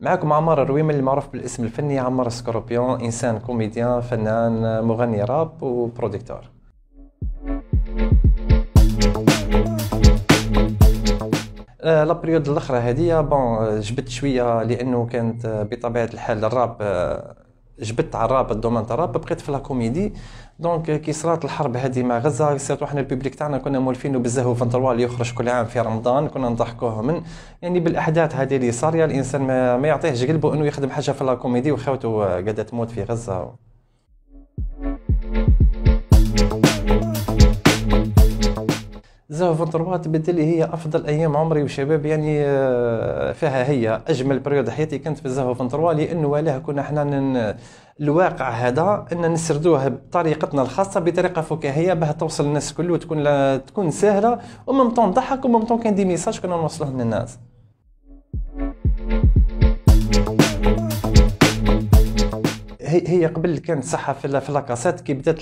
معكم عمار الرويمل المعروف بالاسم الفني عمار سكوربيون إنسان comédien فنان مغني rap و producteur. آه، la période الأخرى هذه bon حبست شوية لأنه كانت بطبيعة الحال الراب جبت على الراب الدومين تاع الراب بقيت في la comédie. donc كي صرات الحرب هذه مع غزة صرت إحنا ال public تاعنا كنا مولفين بزاف 23 اللي يخرج كل عام في رمضان كنا نضحكوه من يعني بالأحداث هذه اللي صارية الإنسان ما, ما يعطيهش قلبه إنه يخدم حاجة في la comédie وخاوته قاعدة تموت في غزة. زاو 23 تبدل لي هي أفضل أيام عمري وشباب يعني آه، فيها هي أجمل période حياتي كانت في زاو 23 لأنه علاه كنا إحنا الواقع هذا إن نسردوه بطريقتنا الخاصة بطريقة فكاهية باه توصل للناس كله وتكون تكون سهلة وممتون ضحك وممتون كان دي ميساج كنا نوصلوهم للناس. هي قبل كانت صحة في في لاكاسيت كي بدات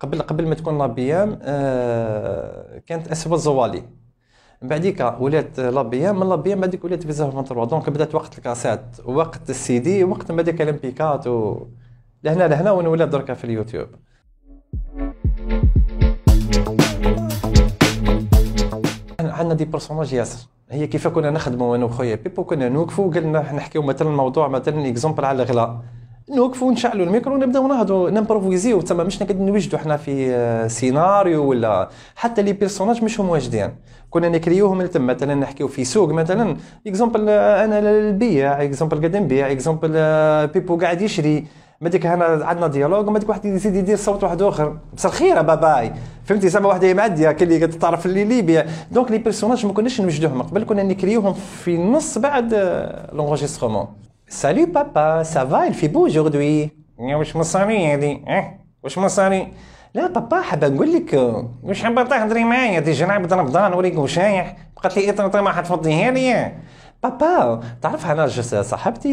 قبل قبل ما تكون لابيام آه، كانت اسوا زوالي. من بعديك ولات لابيام من لابيام بعديك ولات فيزا 23 دونك بدات وقت الكاسيت وقت السي دي وقت ما بعديك الامبيكات و لهنا لهنا ونولات دركا في اليوتيوب. عندنا des personnages ياسر. هي كيف كنا نخدموا أنا وخويا؟ بيبو كنا نوقفوا قلنا نحكيو مثلا موضوع مثلا exemple على الغلاء. نوقفوا نشعلوا الميكرو ونبداو نهضروا نمبروفيزيو. تما مش نقعد نوجدوا إحنا في آه، سيناريو ولا حتى les personnages مش هم واجدين. كنا نكريوهم مثلا نحكيو في سوق مثلا. exemple آه، أنا البيع exemple قاعد نبيع exemple بيبو قاعد يشري. ما ديك هنا عندنا ديالوج وما ديك واحد يزيد يدير صوت واحد آخر. بس الخير باباي. فهمتي؟ زعما واحد معديه كي اللي تعرف اللي ليبيا. دونك لي بيرسوناج ما كناش نوجدوهم قبل كنا نكريوهم في النص بعد لونجسترومون سالي بابا سافا الفي بو جوردوي واش مصاري هذه آه واش مصاري؟ لا بابا حابة نقول لك واش حابة تهضري معايا؟ ديجا نعبد رمضان وريك وشايح. بقات لي إطرطي ما حتفضيها لي بابا تعرف أنا صاحبتي.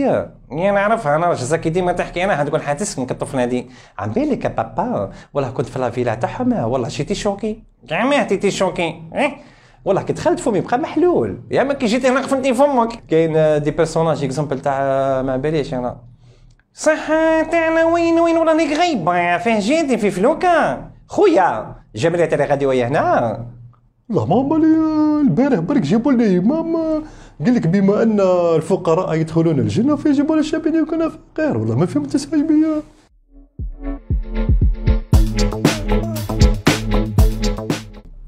يا نعرفها أنا كي ديما تحكي أنا تقول حتسكن كالطفله دي. عم بالك بابا والله كنت في لافيلا تاعهم. والله شتي شوكي. كاع تيتي شوكي. إيه؟ والله كي دخلت فمي بقى محلول. يا ما كي جيتي هنا قفلتي فمك. كاين دي بيرسوناج اكزومبل تاع ما باليش أنا. صح تاعنا وين وين؟ وراني غايبه فين جيتي في فلوكا خويا غادي ويا هنا. لا ماما البارح برك جابوا لي ماما قال لك بما أن الفقراء يدخلون الجنة فيجب على الشعب أن يكون فقير. والله ما فهمت سايبيه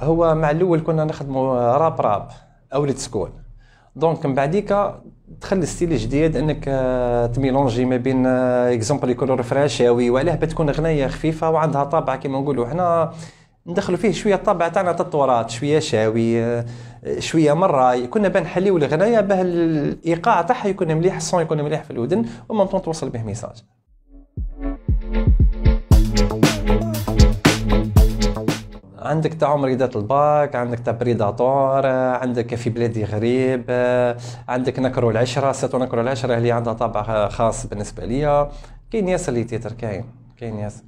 هو مع الأول كنا نخدموا راب راب old school donc من بعديك دخل ال style جديد أنك آه، تميلونجي ما بين exemple آه، يكون refrain شاوي وعلاه بتكون اغنيه خفيفة وعندها طابع كما نقولوا حنا. ندخلوا فيه شوية الطابع تاعنا تطورات شوية شاوي شوية مرة. كنا بنحليو الغنايه باه الإيقاع تاعها يكون مليح الصون يكون مليح في الودن وممكن توصل به ميساج. عندك تاع عمريدات الباك عندك تاع بريداتور عندك في بلادي غريب عندك نكرو العشرة ساتو نكرو العشرة اللي عندها طابع خاص بالنسبة ليا. كاين ياسر les titres كاين كاين ياسر.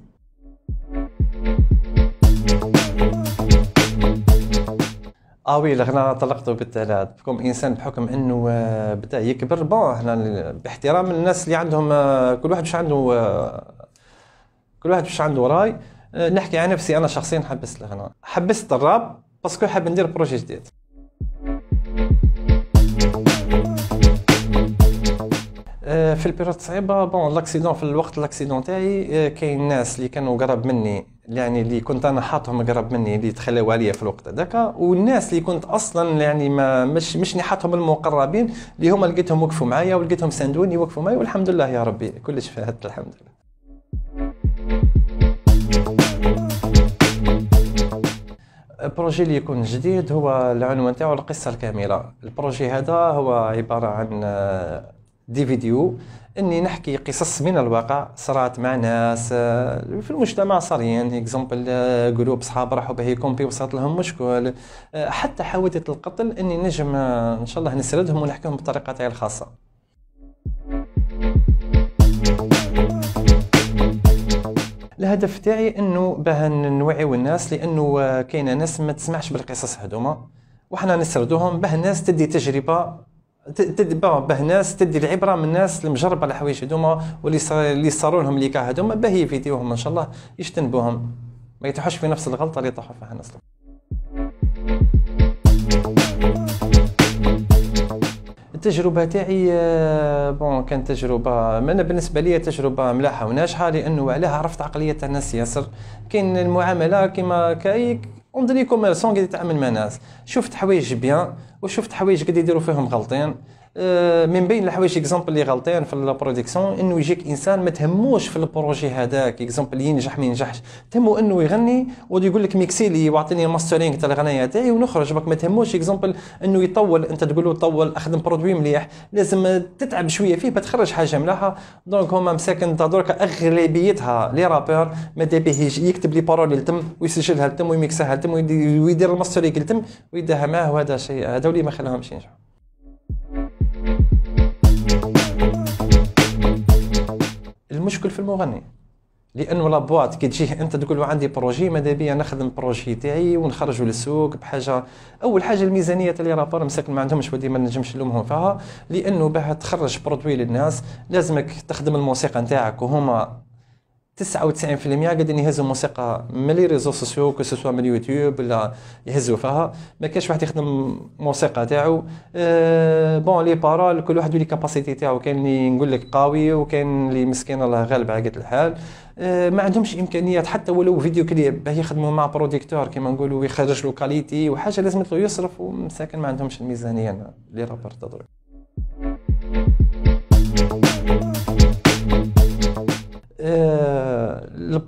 آه oui الغناء طلقته بالثلاث بكم إنسان بحكم إنه آه، بدأ يكبر. bon إحنا باحترام الناس اللي عندهم آه، كل واحد مش عنده آه، كل واحد مش عنده راي. نحكي عن نفسي أنا شخصيا حبست الغناء حبست الراب parce que حاب ندير projet جديد. في ال période صعيبه bon l'accident في الوقت l'accident تاعي كاين ناس اللي كانوا قرب مني يعني اللي كنت أنا حاطهم قرب مني اللي تخلاو عليا في الوقت هذاك والناس اللي كنت أصلا يعني ما مش مش حاطهم المقربين اللي هما لقيتهم وقفوا معايا ولقيتهم ساندوني وقفوا معايا والحمد لله يا ربي كلش فهدت الحمد لله. ال projet اللي يكون جديد هو العنوان تاعو القصة الكاملة. ال projet هذا هو عبارة عن des vidéos إني نحكي قصص من الواقع صارت مع ناس آه، في المجتمع صارين exemple groupe صحاب راحوا باه يكومبي وصلت لهم مشكل. آه، حتى حوادث القتل إني نجم آه، إن شاء الله نسردهم ونحكيهم بالطريقة تاعي الخاصة. الهدف تاعي إنه باه نوعيو الناس لأنه كاينة ناس ما تسمعش بالقصص هذوما وحنا نسردوهم باه الناس تدي تجربة ت- تد- باه ناس تدي العبرة من الناس المجربة الحوايج هذوما واللي اللي صاروا لهم لي كا هذوما باه يفيديوهم إن شاء الله يجتنبوهم. ما يطيحوش في نفس الغلطة اللي طاحوا فيها الناس. التجربة تاعي آه، بون كانت تجربة أنا بالنسبة لي تجربة ملاحة وناجحة لأنه علاه عرفت عقلية الناس ياسر. كاين المعاملة كيما كاي un commerçant قاعد يتعامل مع ناس شفت حوايج bien وشفت حوايج قاعد يديروا فيهم غلطين آه، من بين الحوايج exemple اللي غلطين في ال production إنه يجيك إنسان ما تهموش في ال projet هذاك. exemple ينجح ما ينجحش. تهمو إنه يغني ويقول لك mixe لي واعطيني mastering تاع الغناية تاعي ونخرج. ما تهموش exemple إنه يطول. أنت تقول له طول أخدم produit مليح. لازم تتعب شوية فيه بتخرج حاجة مليحة. donc هما مساكن تاع درك أغلبيتها les rappeurs ماذا بيه يكتب les paroles لتم ويسجلها لتم ويميكسها لتم ويدي- ويدير ال mastering لتم ويديها معاه وهذا شيء. هذا اللي ما خلاهمش ينجحوا. المشكل في المغني. لأنه la boîte كي تجيه أنت تقول له عندي projet ماذا بيا؟ نخدم projet تاعي ونخرجه للسوق بحاجة. أول حاجة الميزانية تاع les rappeurs مساكن ما عندهمش ودي ما نجمش نلومهم فيها. لأنه باه تخرج produit للناس لازمك تخدم الموسيقى نتاعك وهما 99% قاعدين يهزوا موسيقى من les réseaux sociaux que ce soit من اليوتيوب ولا يهزوا فيها. ما كاش واحد يخدم موسيقى تاعو. أه bon les paroles كل واحد les capacités تاعو. كاين اللي نقول لك قوي وكاين اللي مسكين الله غالب على قد الحال. أه ما عندهمش إمكانيات حتى ولو فيديو كليب. باه يخدموا مع producteur كيما نقولوا يخرج له qualité وحاجة لازم له يصرف. ومساكن ما عندهمش الميزانية les rappeurs تضرب. الب-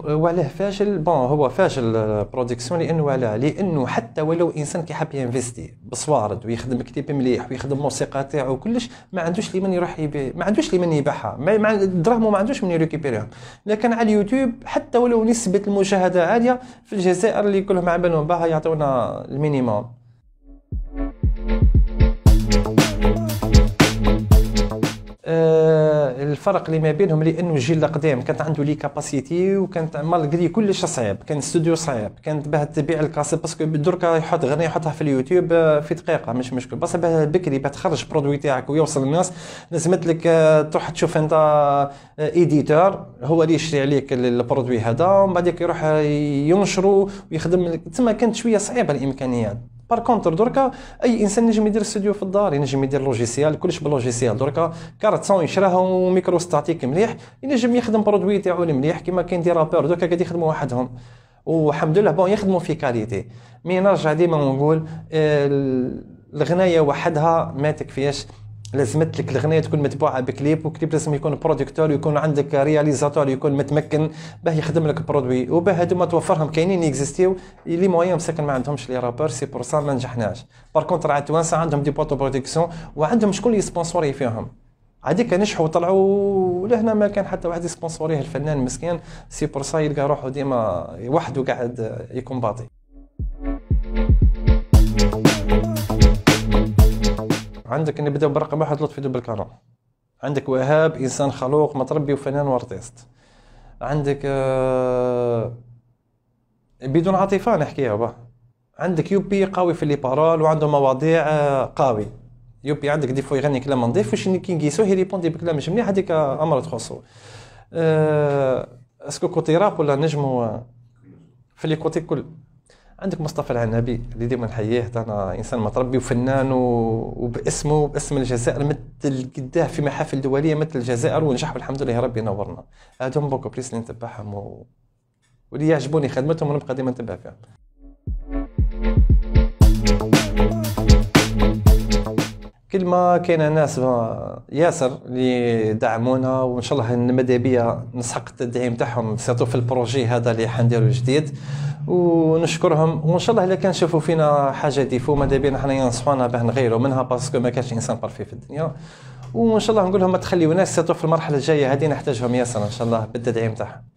وعلاه فاشل. bon هو فاشل production لأنه علاه لأنه حتى ولو إنسان كيحب ينفيستي بصوارد ويخدم كليب مليح ويخدم موسيقى تاعو وكلش ما عندوش لمن يروح يبيع ما عندوش لمن يبيعها. ما- دراهمه ما عندوش من يريكيبيريها لكن على اليوتيوب حتى ولو نسبة المشاهدة عالية في الجزائر اللي كلهم عبالهم بها يعطونا ال minimum. الفرق اللي ما بينهم لأنه الجيل القديم. كانت عنده les capacités وكانت malgré كلش صعيب. كان استوديو صعيب. كانت باه تبيع الكاسيت parce que دركا يحط غنية يحطها في اليوتيوب آه، في دقيقة مش مشكل. بس باه بكري باه تخرج produit تاعك ويوصل للناس لازمت لك آه، تروح تشوف أنت éditeur هو اللي يشري عليك ال- ال produit هذا. ومن بعد يروح آه، ينشره ويخدم. تسمى كانت شوية صعيبة الإمكانيات. par contre دركا اي انسان ينجم يدير استوديو في الدار ينجم يدير logiciel كلش بال logiciel دركا carte son يشراها و micro statique مليح ينجم يخدم produit تاعو المليح كيما كاين des rappeurs دركا قاعد يخدموا وحدهم والحمد لله bon يخدموا في qualité mais نرجع ديما ونقول الغنايه وحدها ما تكفيش لازمت لك الغنية تكون متبوعة بكليب وكليب لازم يكون producteur ويكون عندك réalisateur يكون متمكن باه يخدم لك produit. وباه هذوما توفرهم كاينين يكزيستيو. les moyens مساكن ما عندهمش les rappeurs c'est pour ça ما نجحناش. par contre على التوانسه عندهم des boîtes de production وعندهم شكون يسبونسوري فيهم؟ هذيك نجحوا وطلعوا لهنا ما كان حتى واحد يسبونسوريه الفنان مسكين c'est pour ça يلقى روحه ديما وحده قاعد يكومباطي. عندك نبداو برقم واحد لطفي دوبل كانون عندك وهاب إنسان خلوق متربي وفنان و artiste عندك آه، بدون عاطفة نحكيها باه عندك يوبي قوي في les paroles وعنده مواضيع آه، قوي. يوبي عندك des fois يغني كلام نظيف وش كي نقيسو يريبوندي بكلام مش مليح هذيك أمر تخصو. آه، est-ce que côté rap ولا نجمو آه، في les côtés كل؟ عندك مصطفى العنبي اللي ديما نحييه أنا إنسان متربي وفنان وباسمه وباسم الجزائر مثل قداه في محافل دولية مثل الجزائر ونجح والحمد لله ربي نورنا. هادهم beaucoup plus اللي نتبعهم و... واللي يعجبوني خدمتهم ونبقى ديما نتبع فيهم. كل ما كاين ناس ياسر اللي دعمونا وإن شاء الله بيا نسحق التدعيم تاعهم surtout في ال projet هذا اللي حنديرو جديد. ونشكرهم. وإن شاء الله إلا كان شافوا فينا حاجة défaut ماذا بينا حنا ينصحونا باه نغيروا منها parce que ما كانش إنسان parfait في الدنيا. وإن شاء الله نقول لهم ما تخليوناش سيرتو في المرحلة الجاية هذه نحتاجهم ياسر إن شاء الله بالتدعيم تاعهم.